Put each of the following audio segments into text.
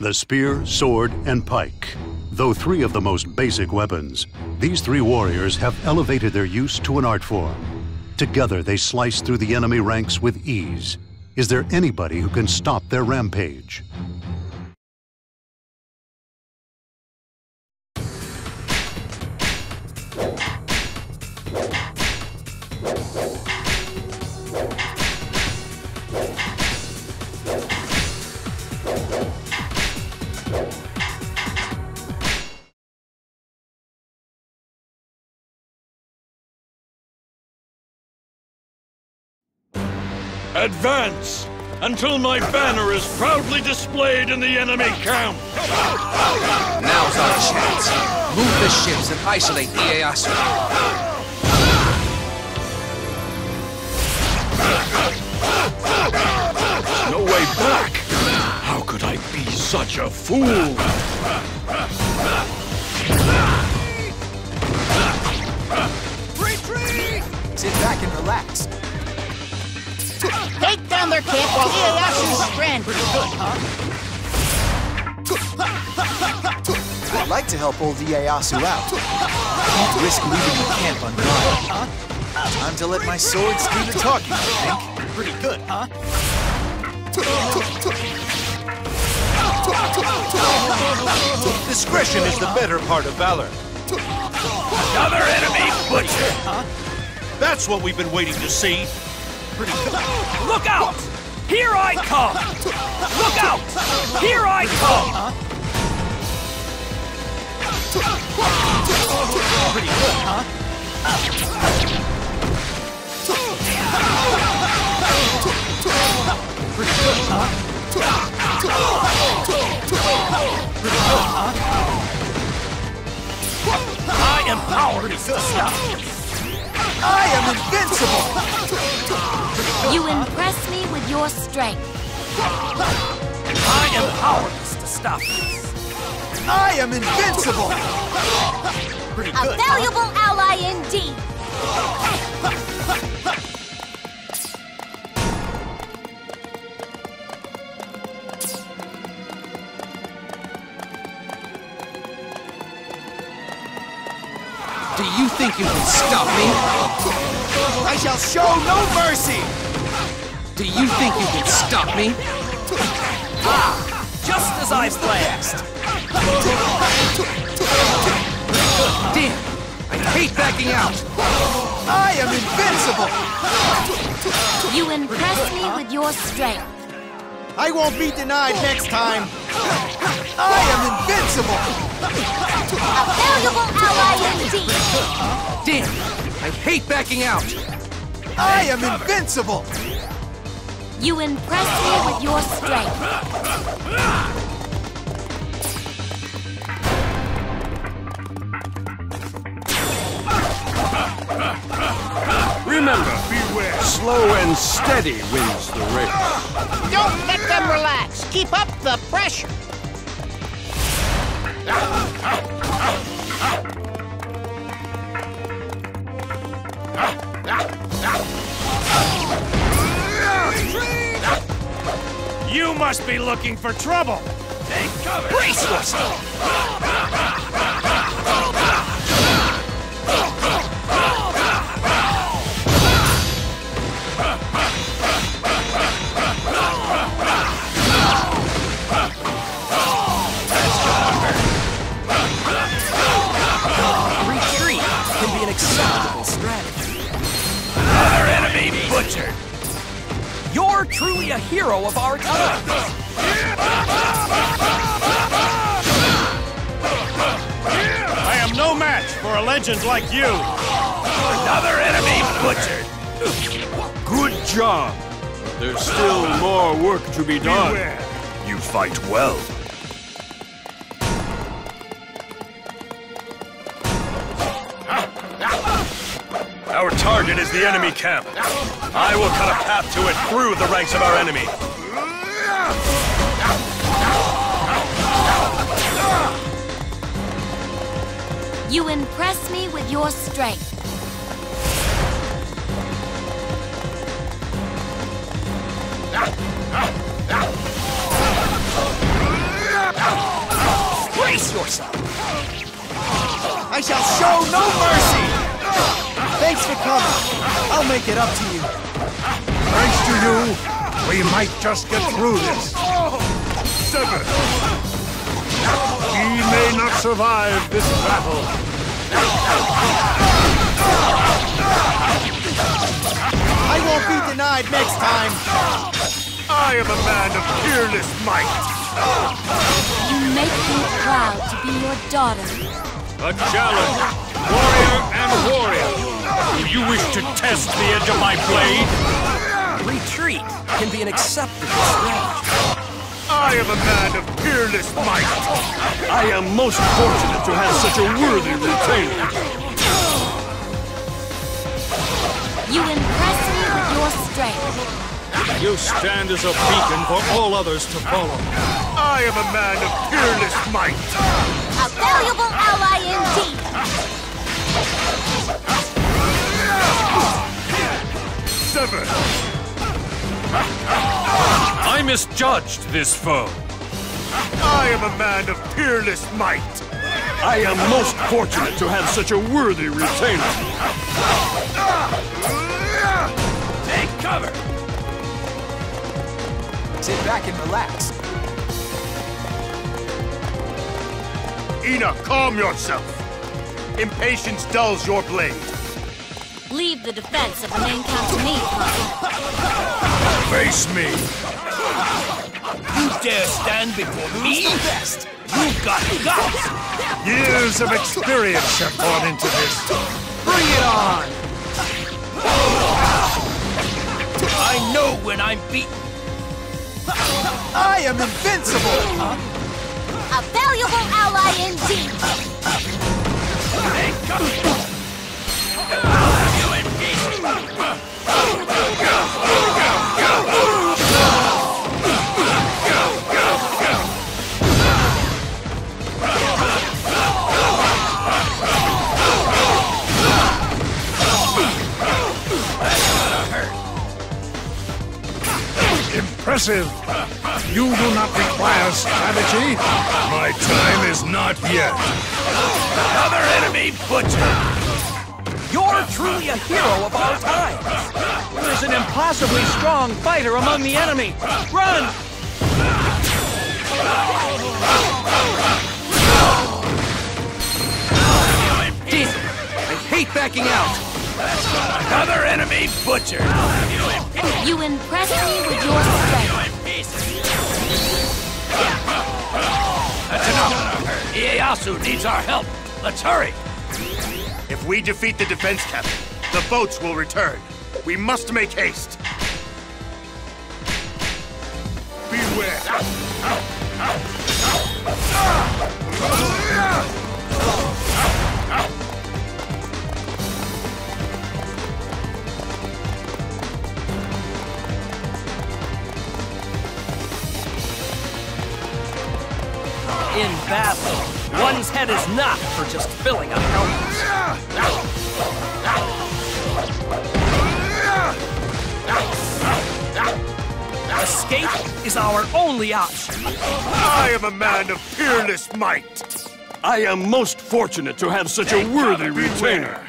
the spear, sword, and pike. Though three of the most basic weapons, these three warriors have elevated their use to an art form. Together, they slice through the enemy ranks with ease. Is there anybody who can stop their rampage? Advance! Until my banner is proudly displayed in the enemy camp! Now's our chance. Move the ships and isolate the Ieyasu. No way back! How could I be such a fool? Retreat! Sit back and relax. Take down their camp while Ieyasu's stranded. I'd like to help old Ieyasu out. Can't risk leaving the camp unguarded. Time to let my swords do the talking, I think. Pretty good, huh? Discretion is the better part of valor. Another enemy butcher! That's what we've been waiting to see. Look out! Here I come! Look out! Here I come! Pretty good, huh? Pretty good, huh? Pretty? I am powered Pretty? I am invincible! You impress me with your strength. I am powerless to stop this. I am invincible! Pretty A good, huh? valuable ally indeed. Think you can stop me? I shall show no mercy! Do you think you can stop me? Ah! Just as I planned. Damn! I hate backing out! I am invincible! You impress me with your strength. I won't be denied next time! I am invincible! A valuable ally indeed. Damn! I hate backing out! I am invincible! You impress me with your strength. Remember, beware. Slow and steady wins the race. Don't let them relax. Keep up the pressure. You must be looking for trouble. Take cover. Brace yourself. A hero of our time! I am no match for a legend like you. Another enemy butchered. Good job. There's still more work to be done. You fight well. Our target is the enemy camp. I will cut a path to it through the ranks of our enemy. You impress me with your strength. Brace yourself. I shall show no mercy! Thanks for coming. I'll make it up to you. Thanks to you, we might just get through this. Sever! He may not survive this battle. I won't be denied next time. I am a man of fearless might. You make me proud to be your daughter. A challenge, warrior and warrior. Do you wish to test the edge of my blade? Retreat can be an acceptable strategy. I am a man of fearless might. I am most fortunate to have such a worthy retainer. You impress me with your strength. You stand as a beacon for all others to follow. I am a man of fearless might. A valuable ally indeed. Sever! I misjudged this foe. I am a man of peerless might. I am most fortunate to have such a worthy retainer. Take cover! Sit back and relax. Ina, calm yourself. Impatience dulls your blade. Leave the defense of the main camp to me, Papa. Face me. You dare stand before me? Best. You've got guts! Years of experience have gone into this. Bring it on. I know when I'm beaten. I am invincible. A valuable ally indeed. Impressive. You do not require strategy. My time is not yet. Another enemy butcher! You're truly a hero of our time! There's an impossibly strong fighter among the enemy! Run! Damn. I hate backing out. Another enemy butcher! You impress me with your strength. That's enough! Ieyasu needs our help! Let's hurry! If we defeat the defense captain, the boats will return. We must make haste. Beware. In battle, one's head is not for just filling a helmet. Escape is our only option. I am a man of fearless might. I am most fortunate to have such a worthy retainer.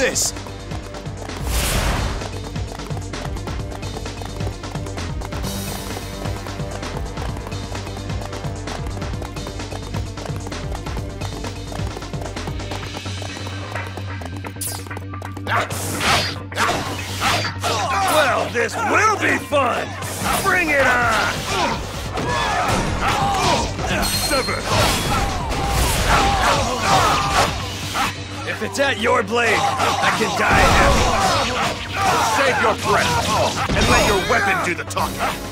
This. Well, this will be fun! Bring it on! Sever. If it's at your blade, I can die happy. Save your breath oh, and let your weapon do the talking.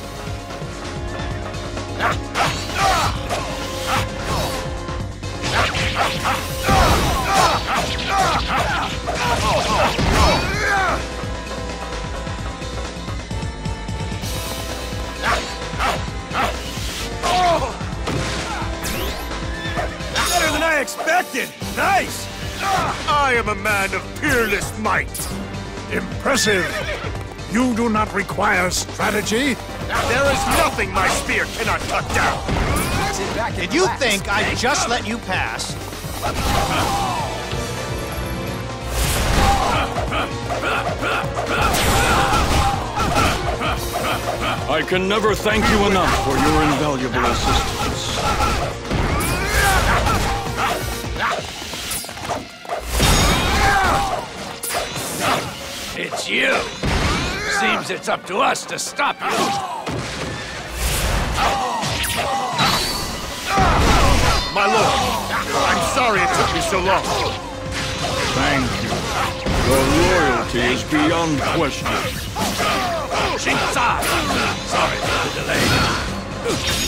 Man of peerless might. Impressive. You do not require strategy. There is nothing my spear cannot cut down. Did you think I'd just let you pass? I can never thank you enough for your invaluable assistance. Seems it's up to us to stop you. My lord, I'm sorry it took you so long. Thank you. Your loyalty is beyond question. Shinsai! Sorry for the delay.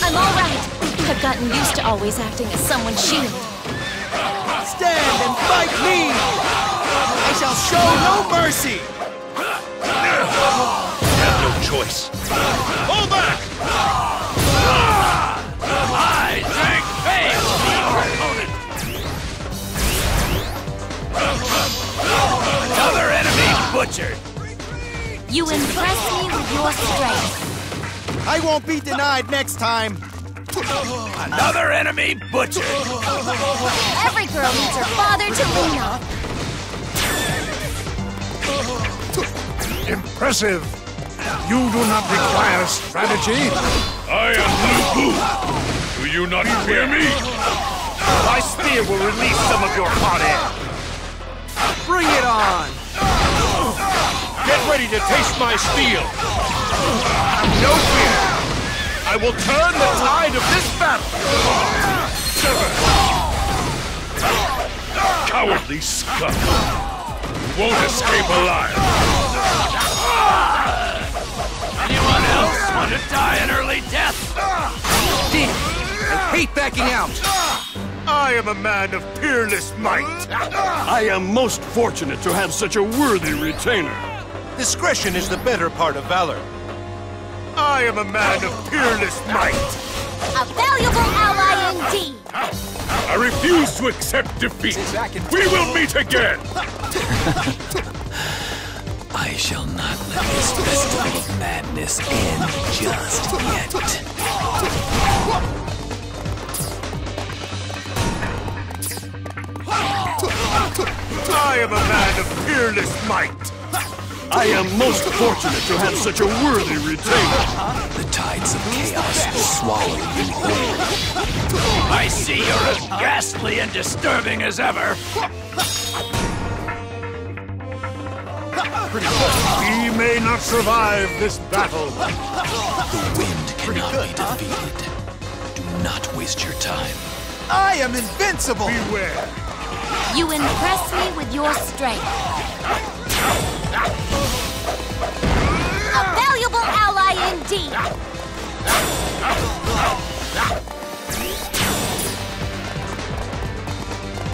I'm all right. I've gotten used to always acting as someone's shield. Stand and fight me! I shall show no mercy! Have no choice. Hold back! I drank fail your opponent. Another enemy butchered. You impress me with your strength. I won't be denied next time! Another enemy butchered. Every girl needs her father to lean on. Impressive. You do not require strategy. I am Lu Bu. Do you not fear me? My spear will release some of your hot air. Bring it on! Get ready to taste my steel. No fear. I will turn the tide of this battle. Cowardly scum. You won't escape alive. Anyone else want to die an early death? Damn! I hate backing out! I am a man of peerless might. I am most fortunate to have such a worthy retainer. Discretion is the better part of valor. I am a man of peerless might. A valuable ally indeed. I refuse to accept defeat. We will meet again. I shall not let this festival of madness end just yet. I am a man of peerless might. I am most fortunate to have such a worthy retainer. The tides of chaos will swallow you whole. I see you're as ghastly and disturbing as ever. We may not survive this battle. The wind cannot be defeated. Do not waste your time. I am invincible! Beware. You impress me with your strength. A valuable ally indeed.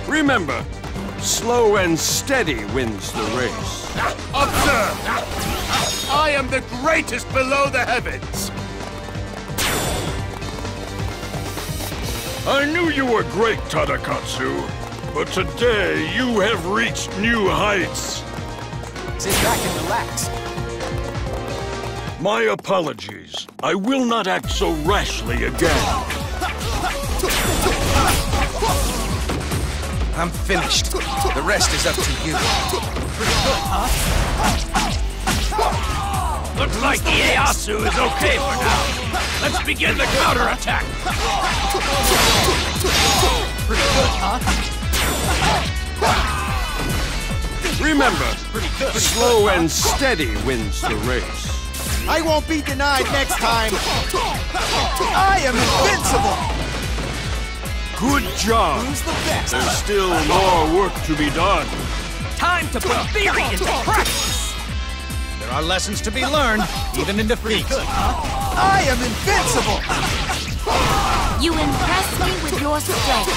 Remember, slow and steady wins the race. Observe! I am the greatest below the heavens! I knew you were great, Tadakatsu, but today you have reached new heights. Sit back and relax. My apologies. I will not act so rashly again. I'm finished. The rest is up to you. Looks like the Ieyasu is okay for now. Let's begin the counterattack. Remember, slow and steady wins the race. I won't be denied next time. I am invincible. Good job. Who's the best? There's still more work to be done. Time to put theory into practice. There are lessons to be learned, even in defeat. I am invincible. You impress me with your strength.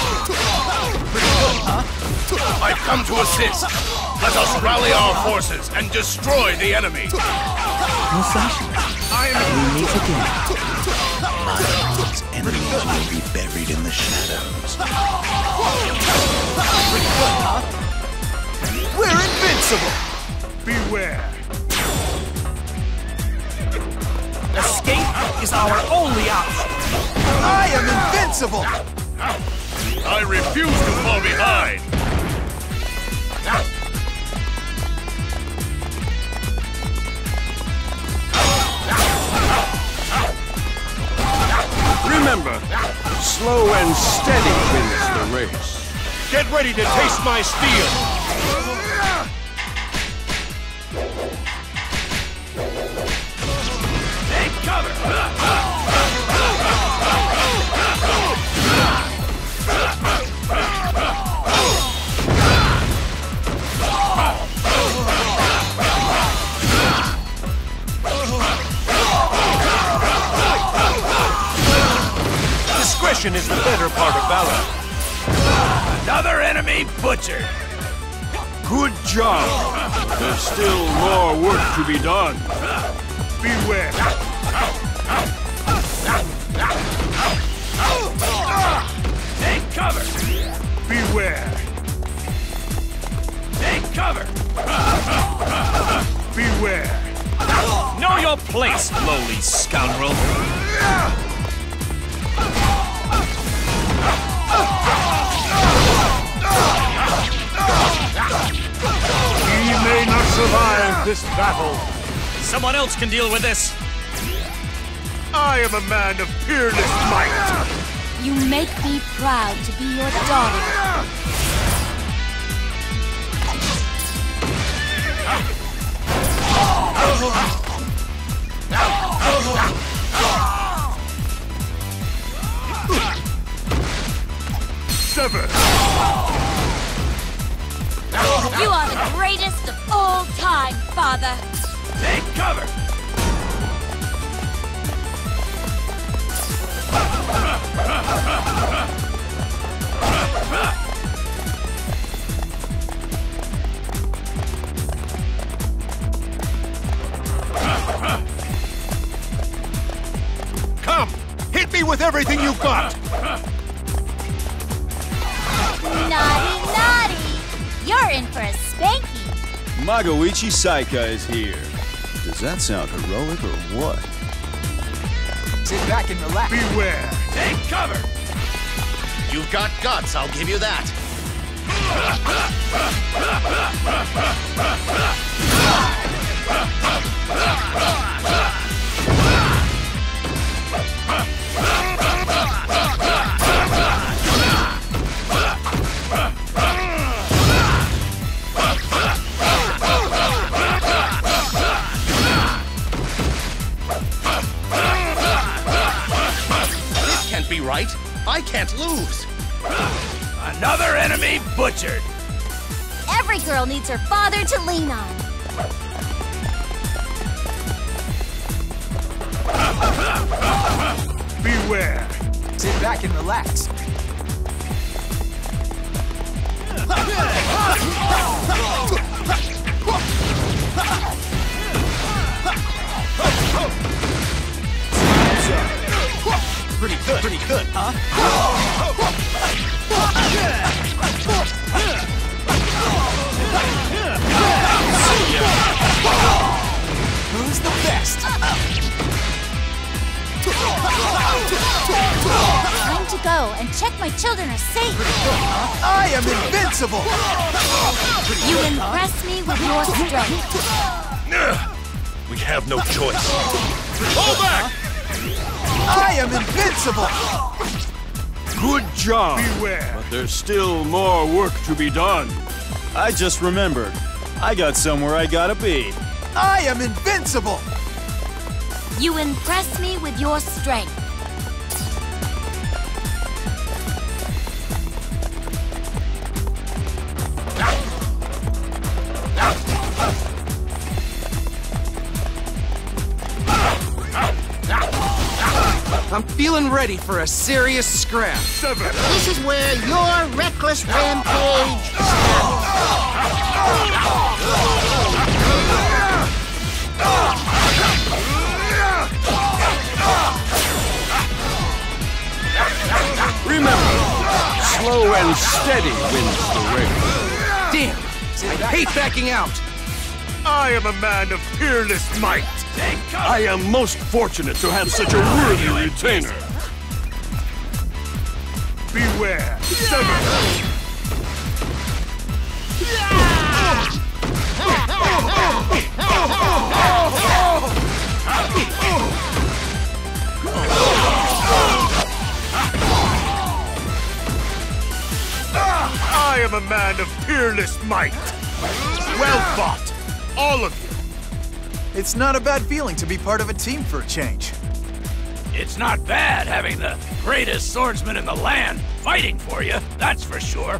I've come to assist. Let us rally our forces and destroy the enemy. Musashi, I am we meet again. My arms enemies will be buried in the shadows. We're invincible! Beware. Escape is our only option. I am invincible! I refuse to fall behind. Remember, slow and steady wins the race. Get ready to taste my steel! Discretion is the better part of valor. Another enemy butchered! Good job! There's still more work to be done. Beware. Take cover! Beware. Take cover! Beware. Know your place, lowly scoundrel! May not survive this battle. Someone else can deal with this! I am a man of peerless might. You make me proud to be your daughter. Sever. You are the greatest of all time, Father. Take cover! Come, hit me with everything you've got. Naughty, naughty. You're in for a spanky. Magoichi Saika is here. Does that sound heroic or what? Sit back and relax. Beware. Take cover! You've got guts, I'll give you that. I can't lose. Another enemy butchered! Every girl needs her father to lean on. Beware. Sit back and relax. have no choice. I am invincible! Good job. Beware. But there's still more work to be done. I just remembered. I got somewhere I gotta be. I am invincible! You impress me with your strength. Feeling ready for a serious scrap. Sever. This is where your reckless rampage stops. Remember, slow and steady wins the race. Damn! I hate backing out! I am a man of peerless might. I am most fortunate to have such a worthy retainer. Beware. I am a man of peerless might. Well fought, all of you. It's not a bad feeling to be part of a team for a change. It's not bad having the greatest swordsman in the land fighting for you, that's for sure.